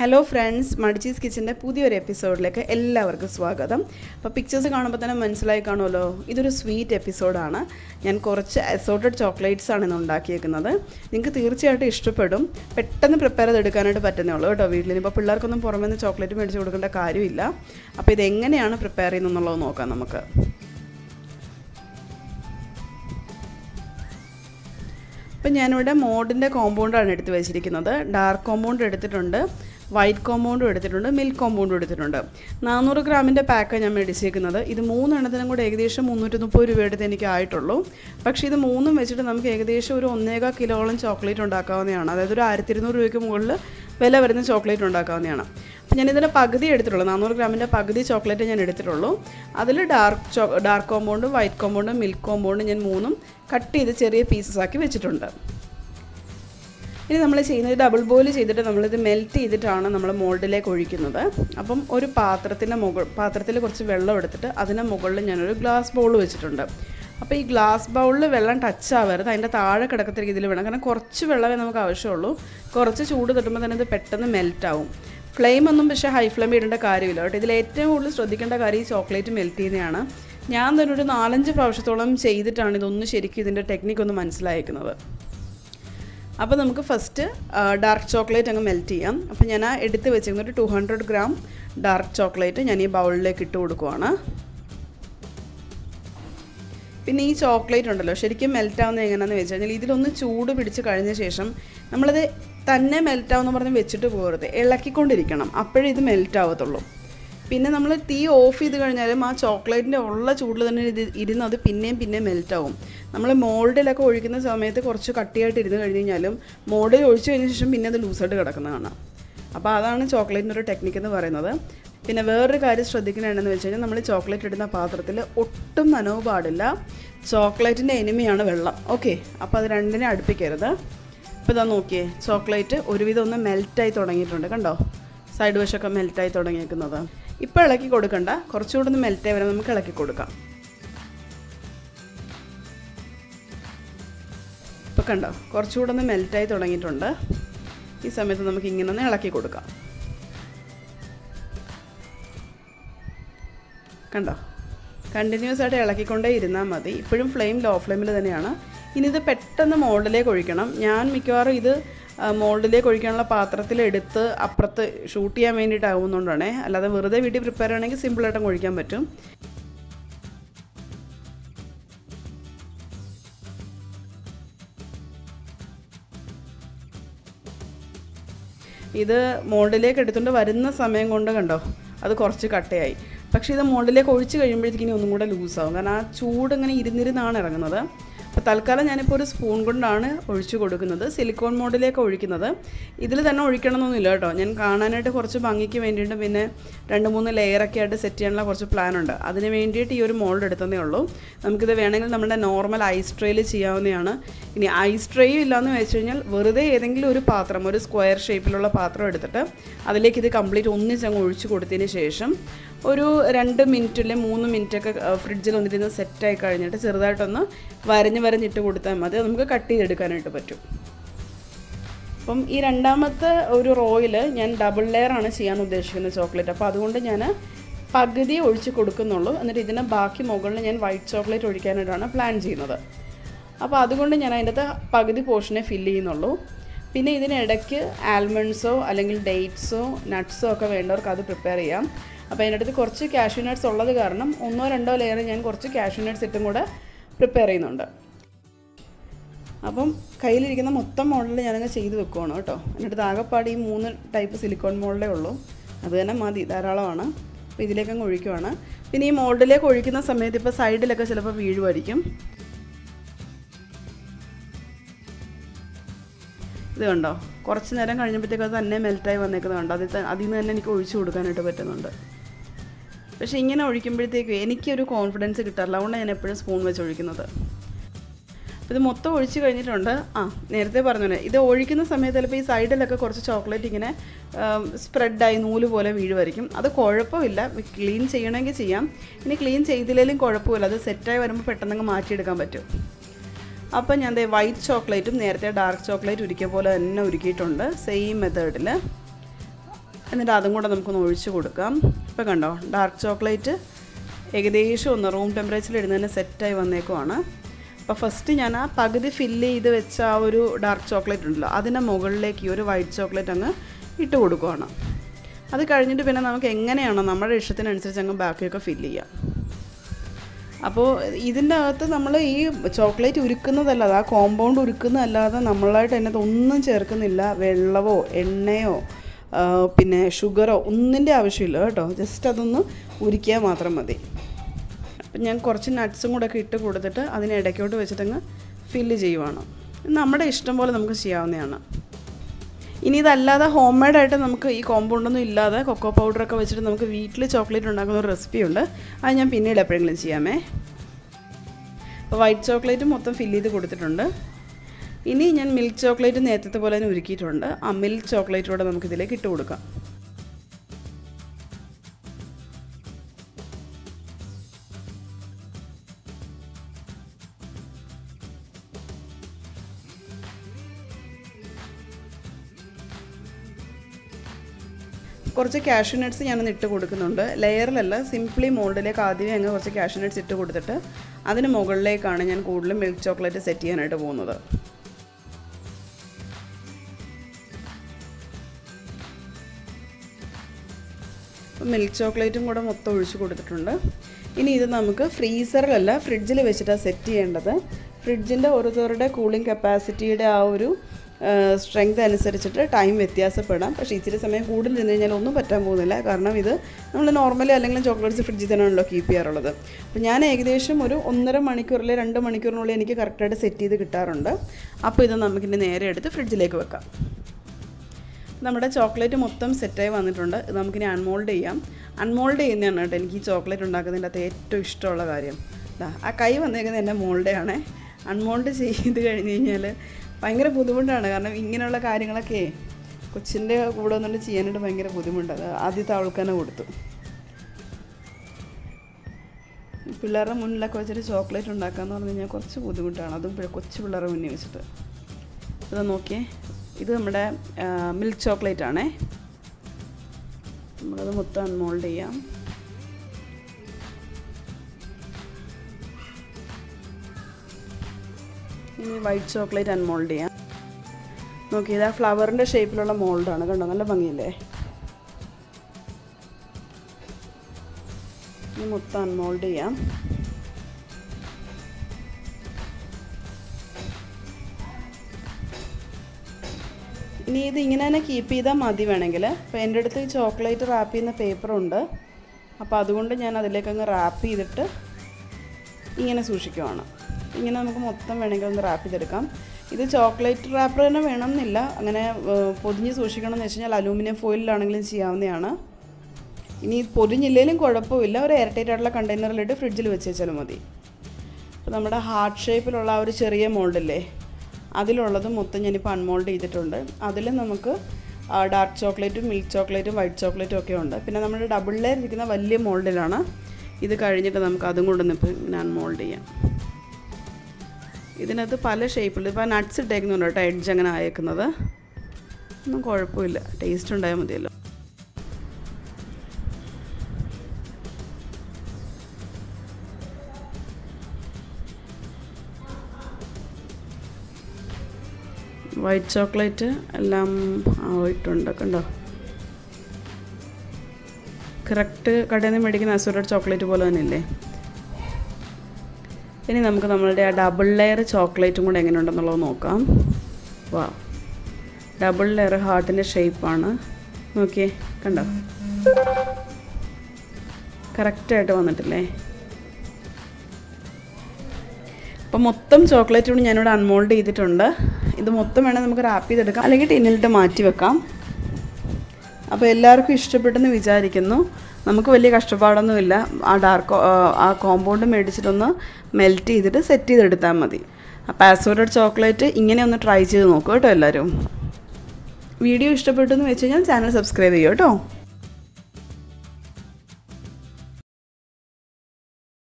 Hello friends മടിച്ചീസ് കിച്ചന്റെ പുതിയൊരു എപ്പിസോഡിലേക്ക് എല്ലാവർക്കും സ്വാഗതം. അപ്പോൾ പിക്ചേഴ്സ് കാണുമ്പോൾ തന്നെ മനസ്സിലായി കാണുമല്ലോ? ഇതൊരു സ്വീറ്റ് എപ്പിസോഡാണ് ഞാൻ കുറച്ച് അസോർട്ടഡ് ചോക്ലേറ്റ്സ് ആണ് ഇന്ന് ഉണ്ടാക്കിയേക്കുന്നത്. നിങ്ങൾക്ക് തീർച്ചയായിട്ടും ഇഷ്ടപ്പെടും. പെട്ടെന്ന് പ്രിപ്പയർ ചെയ്തെടുക്കാനായിട്ട് പറ്റുന്നേ ഉള്ളൂ കേട്ടോ വീട്ടിൽ. ഇപ്പോൾ പിള്ളേർക്കൊന്നും പുറമേ നിന്ന് ചോക്ലേറ്റ് മേടിച്ച് കൊടുക്കേണ്ട കാര്യമില്ല. അപ്പോൾ ഇതെങ്ങനെയാണ് പ്രിപ്പയർ ചെയ്യുന്നതെന്നുള്ളത് നോക്കാം നമുക്ക്. അപ്പം ഞാനിവിടെ മോഡിന്റെ കോമ്പൗണ്ടാണ് എടുത്ത് വെച്ചിരിക്കുന്നത്. ഡാർക്ക് കോമ്പൗണ്ട് എടുത്തിട്ടുണ്ട്. വൈറ്റ് കോമ്പൗണ്ടും എടുത്തിട്ടുണ്ട് മിൽക്ക് കോമ്പൗണ്ടും എടുത്തിട്ടുണ്ട്. നാനൂറ് ഗ്രാമിന്റെ പാക്കാണ് ഞാൻ മേടിച്ചേക്കുന്നത്. ഇത് മൂന്നെണ്ണത്തിനും കൂടെ ഏകദേശം മുന്നൂറ്റി മുപ്പത് രൂപ എടുത്ത് എനിക്ക് ആയിട്ടുള്ളൂ. പക്ഷേ ഇത് മൂന്നും വെച്ചിട്ട് നമുക്ക് ഏകദേശം ഒരു ഒന്നേകാൽ കിലോളം ചോക്ലേറ്റ് ഉണ്ടാക്കാവുന്നതാണ്. അതായത് ഒരു ആയിരത്തി ഇരുന്നൂറ് രൂപയ്ക്ക് മുകളിൽ വില വരുന്ന ചോക്ലേറ്റ് ഉണ്ടാക്കാവുന്നതാണ്. ഞാൻ ഞാനിതിന്റെ പകുതി എടുത്തിട്ടുള്ളൂ. നാനൂറ് ഗ്രാമിന്റെ പകുതി ചോക്ലേറ്റ് ഞാൻ എടുത്തിട്ടുള്ളൂ. അതിൽ ഡാർക്ക് ചോ ഡാർക്ക് കോമ്പൗണ്ടും വൈറ്റ് കോമ്പൗണ്ടും മിൽക്ക് കോമ്പൗണ്ടും ഞാൻ മൂന്നും കട്ട് ചെയ്ത് ചെറിയ പീസസ് ആക്കി വെച്ചിട്ടുണ്ട്. ഇനി നമ്മൾ ചെയ്യുന്നത് ഡബിൾ ബോയിൽ ചെയ്തിട്ട് നമ്മളിത് മെൽറ്റ് ചെയ്തിട്ടാണ് നമ്മൾ മോൾഡിലേക്ക് ഒഴിക്കുന്നത്. അപ്പം ഒരു പാത്രത്തിന്റെ മുകൾ പാത്രത്തിൽ കുറച്ച് വെള്ളം എടുത്തിട്ട് അതിന്റെ മുകളിൽ ഞാനൊരു ഗ്ലാസ് ബൗൾ വെച്ചിട്ടുണ്ട്. അപ്പോൾ ഈ ഗ്ലാസ് ബൗളിൽ വെള്ളം ടച്ച് ആവരുത് അതിന്റെ താഴെ കിടക്കത്ത രീതിയിൽ വേണം. കാരണം കുറച്ച് വെള്ളമേ നമുക്ക് ആവശ്യമുള്ളൂ. കുറച്ച് ചൂട് തട്ടുമ്പോൾ തന്നെ ഇത് പെട്ടെന്ന് മെൽറ്റാവും ഫ്ലെയിം ഒന്നും പക്ഷേ ഹൈ ഫ്ലെയിം ഇടേണ്ട കാര്യമില്ല കേട്ടോ. ഇതിൽ ഏറ്റവും കൂടുതൽ ശ്രദ്ധിക്കേണ്ട കാര്യം ഈ ചോക്ലേറ്റ് മെൽറ്റ് ചെയ്യുന്നതാണ്. ഞാൻ തന്നെ ഒരു നാലഞ്ച് പ്രാവശ്യത്തോളം ചെയ്തിട്ടാണ് ഇതൊന്ന് ശരിക്കും ഇതിന്റെ ടെക്നിക്ക് ഒന്ന് മനസ്സിലായിരിക്കുന്നത് അപ്പോൾ നമുക്ക് ഫസ്റ്റ് ഡാർക്ക് ചോക്ലേറ്റ് അങ്ങ് മെൽറ്റ് ചെയ്യാം. അപ്പോൾ ഞാൻ ആ എടുത്ത് വെച്ചിരുന്ന ഒരു two hundred gram dark chocolate ഞാൻ ഈ ബൗളിലേക്ക് ഇട്ട് കൊടുക്കുവാണ്. പിന്നെ ഈ ചോക്ലേറ്റ് ഉണ്ടല്ലോ ശരിക്കും മെൽറ്റ് ആവുന്നത് എങ്ങനെയാണെന്ന് വെച്ച് കഴിഞ്ഞാൽ ഇതിലൊന്ന് ചൂട് പിടിച്ച് കഴിഞ്ഞ ശേഷം നമ്മളത് തന്നെ മെൽറ്റ് ആവുമെന്ന് പറഞ്ഞ് വെച്ചിട്ട് പോകരുത്. ഇളക്കിക്കൊണ്ടിരിക്കണം. അപ്പോഴേ ഇത് മെൽറ്റ് ആവത്തുള്ളൂ. പിന്നെ നമ്മൾ തീ ഓഫ് ചെയ്ത് കഴിഞ്ഞാലും ആ ചോക്ലേറ്റിന്റെ ഉള്ള ചൂടിൽ തന്നെ ഇത് ഇരുന്ന് അത് പിന്നെയും പിന്നെയും മെൽറ്റാവും. നമ്മൾ മോൾഡിലൊക്കെ ഒഴിക്കുന്ന സമയത്ത് കുറച്ച് കട്ടിയായിട്ട് ഇരുന്ന് കഴിഞ്ഞ് കഴിഞ്ഞാലും മോൾഡിൽ ഒഴിച്ചു കഴിഞ്ഞ ശേഷം പിന്നെ അത് ലൂസായിട്ട് കിടക്കുന്നതാണ് അപ്പോൾ അതാണ് ചോക്ലേറ്റിന്റെ ഒരു ടെക്നിക്ക് എന്ന് പറയുന്നത്. പിന്നെ വേറൊരു കാര്യം ശ്രദ്ധിക്കണമെന്ന് വെച്ച് കഴിഞ്ഞാൽ നമ്മൾ ചോക്ലേറ്റ് ഇടുന്ന പാത്രത്തിൽ ഒട്ടും നനവ് പാടില്ല. ചോക്ലേറ്റിന്റെ എനിമയാണ് വെള്ളം. ഓക്കെ അപ്പോൾ അത് രണ്ടിനെ അടുപ്പിക്കരുത്. ഇപ്പോൾ ഇതാ നോക്കിയേ ചോക്ലേറ്റ് ഒരുവിധം ഒന്ന് മെൽറ്റായി തുടങ്ങിയിട്ടുണ്ട്. കണ്ടോ? സൈഡ് വശമൊക്കെ മെൽറ്റായി തുടങ്ങിയിരിക്കുന്നത് ഇപ്പോൾ ഇളക്കി കൊടുക്കണ്ട. കുറച്ചുകൂടെ ഒന്ന് മെൽറ്റ് വരെ നമുക്ക് ഇളക്കി കൊടുക്കാം. ഇപ്പോൾ കണ്ടോ? കുറച്ചുകൂടെ ഒന്ന് മെൽറ്റായി തുടങ്ങിയിട്ടുണ്ട്. ഈ സമയത്ത് നമുക്ക് ഇങ്ങനെ ഒന്ന് ഇളക്കി കൊടുക്കാം. കണ്ടോ? കണ്ടിന്യൂസ് ആയിട്ട് ഇളക്കിക്കൊണ്ടേ ഇരുന്നാൽ മതി. ഇപ്പോഴും ഫ്ലെയിം ലോ ഫ്ലെയിമിൽ തന്നെയാണ്. ഇനി ഇത് പെട്ടെന്ന് മോഡലേക്ക് ഒഴിക്കണം. ഞാൻ മിക്കവാറും ഇത് മോൾഡിലേക്ക് ഒഴിക്കാനുള്ള പാത്രത്തിലെടുത്ത് അപ്പുറത്ത് ഷൂട്ട് ചെയ്യാൻ വേണ്ടിയിട്ടാവുന്നതുകൊണ്ടാണേ. അല്ലാതെ വെറുതെ വീട്ടിൽ പ്രിപ്പയർ ചെയ്യണമെങ്കിൽ സിമ്പിളായിട്ടും ഒഴിക്കാൻ പറ്റും. ഇത് മോൾഡിലേക്ക് എടുത്തുകൊണ്ട് വരുന്ന സമയം കൊണ്ട് കണ്ടോ? അത് കുറച്ച് കട്ടയായി. പക്ഷേ ഇത് മോൾഡിലേക്ക് ഒഴിച്ച് കഴിയുമ്പോഴത്തേക്കിനി ഒന്നും കൂടെ ലൂസാവും കാരണം ആ ചൂട് ഇങ്ങനെ ഇരുന്നിരുന്നാണ് ഇറങ്ങുന്നത്. തൽക്കാലം ഞാനിപ്പോൾ ഒരു സ്പൂൺ കൊണ്ടാണ് ഒഴിച്ചു കൊടുക്കുന്നത്. സിലിക്കോൺ മോഡിലേക്ക് ഒഴിക്കുന്നത്. ഇതിൽ തന്നെ ഒഴിക്കണമെന്നൊന്നുമില്ല കേട്ടോ. ഞാൻ കാണാനായിട്ട് കുറച്ച് ഭംഗിക്ക് വേണ്ടിയിട്ട് പിന്നെ രണ്ട് മൂന്ന് ലെയറൊക്കെ ആയിട്ട് സെറ്റ് ചെയ്യാനുള്ള കുറച്ച് പ്ലാൻ ഉണ്ട്. അതിന് വേണ്ടിയിട്ട് ഈ ഒരു മോൾഡ് എടുത്തതേ ഉള്ളൂ. നമുക്കിത് വേണമെങ്കിൽ നമ്മുടെ നോർമൽ ഐസ് ട്രേയിൽ ചെയ്യാവുന്നതാണ്. ഇനി ഐസ് ട്രേയും ഇല്ലയെന്ന് വെച്ച് കഴിഞ്ഞാൽ വെറുതെ ഏതെങ്കിലും ഒരു പാത്രം ഒരു സ്ക്വയർ ഷേപ്പിലുള്ള പാത്രം എടുത്തിട്ട് അതിലേക്ക് ഇത് കംപ്ലീറ്റ് ഒന്നിച്ചങ്ങ് ഒഴിച്ചു കൊടുത്തതിന് ശേഷം ഒരു രണ്ട് മിനിറ്റ് അല്ലെങ്കിൽ മൂന്ന് മിനിറ്റൊക്കെ ഫ്രിഡ്ജിൽ ഒന്നിരുന്ന് സെറ്റായി കഴിഞ്ഞിട്ട് ചെറുതായിട്ടൊന്ന് വരഞ്ഞ് വരഞ്ഞിട്ട് കൊടുത്താൽ മതി. നമുക്ക് കട്ട് ചെയ്തെടുക്കാനായിട്ട് പറ്റും. അപ്പം ഈ രണ്ടാമത്തെ ഒരു റോയിൽ ഞാൻ ഡബിൾ ലെയർ ആണ് ചെയ്യാൻ ഉദ്ദേശിക്കുന്നത് ചോക്ലേറ്റ്. അപ്പോൾ അതുകൊണ്ട് ഞാൻ പകുതി ഒഴിച്ച് കൊടുക്കുന്നുള്ളൂ. എന്നിട്ട് ഇതിന് ബാക്കി മുകളിൽ ഞാൻ വൈറ്റ് ചോക്ലേറ്റ് ഒഴിക്കാനായിട്ടാണ് പ്ലാൻ ചെയ്യുന്നത്. അപ്പോൾ അതുകൊണ്ട് ഞാൻ അതിന്റെ അകത്ത് പകുതി പോർഷനെ ഫില്ല് ചെയ്യുന്നുള്ളൂ. പിന്നെ ഇതിനിടയ്ക്ക് ആൽമണ്ട്സോ അല്ലെങ്കിൽ ഡേറ്റ്സോ നട്ട്സോ ഒക്കെ വേണ്ടവർക്ക് അത് പ്രിപ്പയർ ചെയ്യാം. അപ്പോൾ അതിന്റെ അടുത്ത് കുറച്ച് കാഷ്യൂ നട്ട്സ് ഉള്ളത് കാരണം ഒന്നോ രണ്ടോ ലെയർ ഞാൻ കുറച്ച് കാഷ്യൂ നട്ട്സ് ഇട്ടും കൂടെ പ്രിപ്പയർ ചെയ്യുന്നുണ്ട്. അപ്പം കയ്യിലിരിക്കുന്ന മൊത്തം മോഡൽ ഞാനങ്ങ് ചെയ്ത് വെക്കുവാണ് കേട്ടോ. എന്റെ അടുത്ത് ആകെപ്പാട് ഈ മൂന്ന് ടൈപ്പ് സിലിക്കോൺ മോൾഡേ ഉള്ളൂ. അത് തന്നെ മതി ധാരാളമാണ്. അപ്പോൾ ഇതിലേക്കങ്ങ് ഒഴിക്കുവാണ്. പിന്നെ ഈ മോൾഡിലേക്ക് ഒഴിക്കുന്ന സമയത്ത് ഇപ്പോൾ സൈഡിലൊക്കെ ചിലപ്പോൾ വീഴുമായിരിക്കും ഇത് കണ്ടോ കുറച്ച് നേരം കഴിഞ്ഞപ്പോഴത്തേക്ക് അത് തന്നെ മെൽറ്റായി വന്നേക്കുന്നത് കണ്ടോ അതിൽ അതിൽ നിന്ന് തന്നെ എനിക്ക് ഒഴിച്ചു കൊടുക്കാനായിട്ട് പറ്റുന്നുണ്ട്. പക്ഷേ ഇങ്ങനെ ഒഴിക്കുമ്പോഴത്തേക്കും എനിക്കൊരു കോൺഫിഡൻസ് കിട്ടാറില്ല. അതുകൊണ്ടാണ് ഞാൻ എപ്പോഴും സ്പൂൺ വെച്ച് ഒഴിക്കുന്നത്. ഇത് മൊത്തം ഒഴിച്ച് കഴിഞ്ഞിട്ടുണ്ട്. ആ നേരത്തെ പറഞ്ഞു ഇത് ഒഴിക്കുന്ന സമയത്ത് ചിലപ്പോൾ ഈ സൈഡിലൊക്കെ കുറച്ച് ചോക്ലേറ്റ് ഇങ്ങനെ സ്പ്രെഡായി നൂൽ പോലെ വീഴുമായിരിക്കും. അത് കുഴപ്പമില്ല. ക്ലീൻ ചെയ്യണമെങ്കിൽ ചെയ്യാം. ഇനി ക്ലീൻ ചെയ്തില്ലെങ്കിലും കുഴപ്പമില്ല. അത് സെറ്റായി വരുമ്പോൾ പെട്ടെന്ന് മാറ്റിയെടുക്കാൻ പറ്റും. അപ്പോൾ ഞാൻ ദേ വൈറ്റ് ചോക്ലേറ്റും നേരത്തെ ഡാർക്ക് ചോക്ലേറ്റ് ഉരുക്കിയ പോലെ തന്നെ ഉരുക്കിയിട്ടുണ്ട്. സെയിം മെത്തേഡിൽ എന്നിട്ട് അതും കൂടെ നമുക്കൊന്ന് ഒഴിച്ച് കൊടുക്കാം. ഇപ്പോൾ കണ്ടോ ഡാർക്ക് ചോക്ലേറ്റ് ഏകദേശം ഒന്ന് റൂം ടെമ്പറേച്ചറിൽ ഇടുന്നതിന് സെറ്റായി വന്നേക്കുവാണ്. അപ്പോൾ ഫസ്റ്റ് ഞാൻ ആ പകുതി ഫില്ല് ചെയ്ത് വെച്ച ആ ഒരു ഡാർക്ക് ചോക്ലേറ്റ് ഉണ്ടല്ലോ അതിന്റെ മുകളിലേക്ക് ഈ ഒരു വൈറ്റ് ചോക്ലേറ്റ് അങ്ങ് ഇട്ട് കൊടുക്കുവാണ്. അത് കഴിഞ്ഞിട്ട് പിന്നെ നമുക്ക് എങ്ങനെയാണോ നമ്മുടെ ഇഷ്ടത്തിനനുസരിച്ച് അങ്ങ് ബാക്കിയൊക്കെ ഫില്ല് ചെയ്യാം. അപ്പോൾ ഇതിന്റെ അകത്ത് നമ്മൾ ഈ ചോക്ലേറ്റ് ഉരുക്കുന്നതല്ലാതെ ആ കോമ്പൗണ്ട് ഉരുക്കുന്നതല്ലാതെ നമ്മളായിട്ട് അതിനകത്ത് ഒന്നും ചേർക്കുന്നില്ല. വെള്ളമോ എണ്ണയോ പിന്നെ ഷുഗറോ ഒന്നിന്റെ ആവശ്യമില്ല കേട്ടോ. ജസ്റ്റ് അതൊന്ന് ഉരുക്കിയാൽ മാത്രം മതി. അപ്പം ഞാൻ കുറച്ച് നട്ട്സും കൂടെ ഒക്കെ ഇട്ട് കൊടുത്തിട്ട് അതിനെ ഇടയ്ക്കോട്ട് വെച്ചിട്ടങ്ങ് ഫില്ല് ചെയ്യുവാണ്. നമ്മുടെ ഇഷ്ടം പോലെ നമുക്ക് ചെയ്യാവുന്നതാണ്. ഇനി ഇതല്ലാതെ ഹോം മെയ്ഡായിട്ട് നമുക്ക് ഈ കോമ്പൗണ്ടൊന്നും ഇല്ലാതെ കൊക്കോ പൗഡറൊക്കെ വെച്ചിട്ട് നമുക്ക് വീട്ടിൽ ചോക്ലേറ്റ് ഉണ്ടാക്കുന്ന ഒരു റെസിപ്പി ഉണ്ട്. അത് ഞാൻ പിന്നീട് എപ്പോഴെങ്കിലും ചെയ്യാമേ. അപ്പോൾ വൈറ്റ് ചോക്ലേറ്റ് മൊത്തം ഫില്ല് ചെയ്ത് കൊടുത്തിട്ടുണ്ട്. ഇനി ഞാൻ മിൽക്ക് ചോക്ലേറ്റ് നേരത്തെ പോലെ തന്നെ ഉരുക്കിയിട്ടുണ്ട്. ആ മിൽക്ക് ചോക്ലേറ്റ് കൂടെ നമുക്കിതിലേക്ക് ഇട്ട് കൊടുക്കാം. കുറച്ച് കാഷ്യൂ നട്ട്സ് ഞാനൊന്ന് ഇട്ട് കൊടുക്കുന്നുണ്ട്. ലെയറിലല്ല സിംപ്ലി മോൾഡിലേക്ക് ആദ്യമേ അങ്ങ് കുറച്ച് കാഷ്യൂ നട്ട്സ് ഇട്ട് കൊടുത്തിട്ട് അതിന് മുകളിലേക്കാണ് ഞാൻ കൂടുതലും മിൽക്ക് ചോക്ലേറ്റ് സെറ്റ് ചെയ്യാനായിട്ട് പോകുന്നത്. മിൽക്ക് ചോക്ലേറ്റും കൂടെ മൊത്തം ഒഴിച്ച് കൊടുത്തിട്ടുണ്ട്. ഇനി ഇത് നമുക്ക് ഫ്രീസറിലല്ല ഫ്രിഡ്ജിൽ വെച്ചിട്ടാണ് സെറ്റ് ചെയ്യേണ്ടത്. ഫ്രിഡ്ജിന്റെ ഓരോരുത്തരുടെ കൂളിംഗ് കപ്പാസിറ്റിയുടെ ആ ഒരു സ്ട്രെങ്ത് അനുസരിച്ചിട്ട് ടൈം വ്യത്യാസപ്പെടാം. പക്ഷേ ഇച്ചിരി സമയം കൂടുതൽ നിന്ന് കഴിഞ്ഞാൽ ഒന്നും പറ്റാൻ പോകുന്നില്ല. കാരണം ഇത് നമ്മൾ നോർമലി അല്ലെങ്കിൽ ചോക്ലേറ്റ്സ് ഫ്രിഡ്ജിൽ തന്നെയാണല്ലോ കീപ്പ് ചെയ്യാറുള്ളത്. അപ്പോൾ ഞാൻ ഏകദേശം ഒരു ഒന്നര മണിക്കൂറിലെ രണ്ട് മണിക്കൂറിനുള്ളിൽ എനിക്ക് കറക്റ്റായിട്ട് സെറ്റ് ചെയ്ത് കിട്ടാറുണ്ട്. അപ്പോൾ ഇത് നമുക്കിനി നേരെ എടുത്ത് ഫ്രിഡ്ജിലേക്ക് വെക്കാം. നമ്മുടെ ചോക്ലേറ്റ് മൊത്തം സെറ്റായി വന്നിട്ടുണ്ട്. ഇത് നമുക്കിനി അൺമോൾഡ് ചെയ്യാം. അൺമോൾഡ് ചെയ്യുന്നതാണ് കേട്ടോ എനിക്ക് ഈ ചോക്ലേറ്റ് ഉണ്ടാക്കുന്നതിന്റെ അകത്ത് ഏറ്റവും ഇഷ്ടമുള്ള കാര്യം. ആ കൈ വന്നേക്കുന്നത് എന്റെ ആണേ. അൺമോൾഡ് ചെയ്ത് കഴിഞ്ഞ് കഴിഞ്ഞാൽ ഭയങ്കര ബുദ്ധിമുട്ടാണ്. കാരണം ഇങ്ങനെയുള്ള കാര്യങ്ങളൊക്കെ കൊച്ചിന്റെ കൂടെ വന്നിട്ട് ചെയ്യാനായിട്ട് ഭയങ്കര ബുദ്ധിമുട്ടാണ് ആദ്യത്തെ അവൾക്ക് തന്നെ കൊടുത്തു. പിള്ളേരുടെ മുന്നിലൊക്കെ വെച്ചിട്ട് ചോക്ലേറ്റ് ഉണ്ടാക്കാന്ന് പറഞ്ഞു കഴിഞ്ഞാൽ കുറച്ച് ബുദ്ധിമുട്ടാണ്. അതും കൊച്ചു പിള്ളേരുടെ മുന്നിൽ വെച്ചിട്ട്. ഇത് നോക്കിയേ. ഇത് നമ്മുടെ മിൽക്ക് ചോക്ലേറ്റ് ആണേ. നമ്മളത് മൊത്തം അൺമോൾഡ് ചെയ്യാം. ഇനി വൈറ്റ് ചോക്ലേറ്റ് അൺമോൾഡ് ചെയ്യാം. നോക്കി ഇത് ആ ഫ്ലവറിന്റെ ഷേപ്പിലുള്ള മോൾഡാണ് കണ്ടോ? നല്ല ഭംഗിയില്ലേ? ഇനി മൊത്തം അൺമോൾഡ് ചെയ്യാം. ഇനി ഇത് ഇങ്ങനെ തന്നെ കീപ്പ് ചെയ്താൽ മതി വേണമെങ്കിൽ. അപ്പോൾ എന്റെ അടുത്ത് ചോക്ലേറ്റ് റാപ്പ് ചെയ്യുന്ന പേപ്പറുണ്ട് അപ്പോൾ അതുകൊണ്ട് ഞാൻ അതിലേക്കങ്ങ് റാപ്പ് ചെയ്തിട്ട് ഇങ്ങനെ സൂക്ഷിക്കുവാണ്. ഇങ്ങനെ നമുക്ക് മൊത്തം വേണമെങ്കിൽ ഒന്ന് റാപ്പ് ചെയ്തെടുക്കാം. ഇത് ചോക്ലേറ്റ് റാപ്പർ തന്നെ വേണം എന്നില്ല അങ്ങനെ പൊതിഞ്ഞ് സൂക്ഷിക്കണം എന്ന് വെച്ച് കഴിഞ്ഞാൽ അലൂമിനിയം ഫോയിലാണെങ്കിലും ചെയ്യാവുന്നതാണ്. ഇനി പൊതിഞ്ഞില്ലെങ്കിലും കുഴപ്പമില്ല. ഒരു എയർടൈറ്റ് ആയിട്ടുള്ള കണ്ടെയ്നറിലിട്ട് ഫ്രിഡ്ജിൽ വെച്ച് വെച്ചാലും മതി. അപ്പോൾ നമ്മുടെ ഹാർട്ട് ഷേപ്പിലുള്ള ആ ഒരു ചെറിയ മോൾഡല്ലേ അതിലുള്ളത് മൊത്തം ഞാനിപ്പോൾ അൺമോൾഡ് ചെയ്തിട്ടുണ്ട്. അതിൽ നമുക്ക് ഡാർക്ക് ചോക്ലേറ്റും മിൽക്ക് ചോക്ലേറ്റും വൈറ്റ് ചോക്ലേറ്റും ഒക്കെ ഉണ്ട്. പിന്നെ നമ്മുടെ ഡബിൾ ലെയർ ഇരിക്കുന്ന വലിയ മോൾഡിലാണ് ഇത് കഴിഞ്ഞിട്ട് നമുക്ക് അതും കൊണ്ടൊന്ന് ഞാൻ അൺമോൾഡ് ചെയ്യാം. ഇതിനകത്ത് പല ഷേപ്പിൽ ഇപ്പോൾ നട്ട്സ് ഇട്ടേക്കുന്നുണ്ട് കേട്ടോ എഡ്ജ് അങ്ങനെ ആയേക്കുന്നത്. ഒന്നും കുഴപ്പമില്ല. ടേസ്റ്റ് ഉണ്ടായാൽ മതിയല്ലോ. വൈറ്റ് ചോക്ലേറ്റ് എല്ലാം ആയിട്ടുണ്ട്. കണ്ടോ? കറക്റ്റ് കടയിൽ നിന്ന് മേടിക്കുന്ന അസുരഡ് ചോക്ലേറ്റ് പോലെ തന്നെ ഇല്ലേ ഇനി നമുക്ക് നമ്മളുടെ ആ ഡബിൾ ലെയർ ചോക്ലേറ്റും കൂടെ എങ്ങനെയുണ്ടെന്നുള്ളത് നോക്കാം. വാ. ഡബിൾ ലെയർ ഹാർട്ടിന്റെ ഷേപ്പാണ് നോക്കിയേ കണ്ടോ? കറക്റ്റായിട്ട് വന്നിട്ടില്ലേ? അപ്പോൾ മൊത്തം ചോക്ലേറ്റ് കൂടി ഞാനിവിടെ അൺമോൾഡ് ചെയ്തിട്ടുണ്ട്. ഇത് മൊത്തം വേണേൽ നമുക്ക് റാപ്പ് ചെയ്തെടുക്കാം. അല്ലെങ്കിൽ ടിന്നിലിട്ട് മാറ്റി വെക്കാം. അപ്പോൾ എല്ലാവർക്കും ഇഷ്ടപ്പെട്ടെന്ന് വിചാരിക്കുന്നു. നമുക്ക് വലിയ കഷ്ടപ്പാടൊന്നുമില്ല. ആ ഡാർക്ക് ആ കോമ്പൗണ്ട് മേടിച്ചിട്ടൊന്ന് മെൽറ്റ് ചെയ്തിട്ട് സെറ്റ് ചെയ്തെടുത്താൽ മതി. അപ്പോൾ ആസോർഡ് ചോക്ലേറ്റ് ഇങ്ങനെ ഒന്ന് ട്രൈ ചെയ്ത് നോക്കൂ കേട്ടോ എല്ലാവരും. വീഡിയോ ഇഷ്ടപ്പെട്ടു എന്ന് വെച്ച് കഴിഞ്ഞാൽ ചാനൽ സബ്സ്ക്രൈബ് ചെയ്യൂ കേട്ടോ.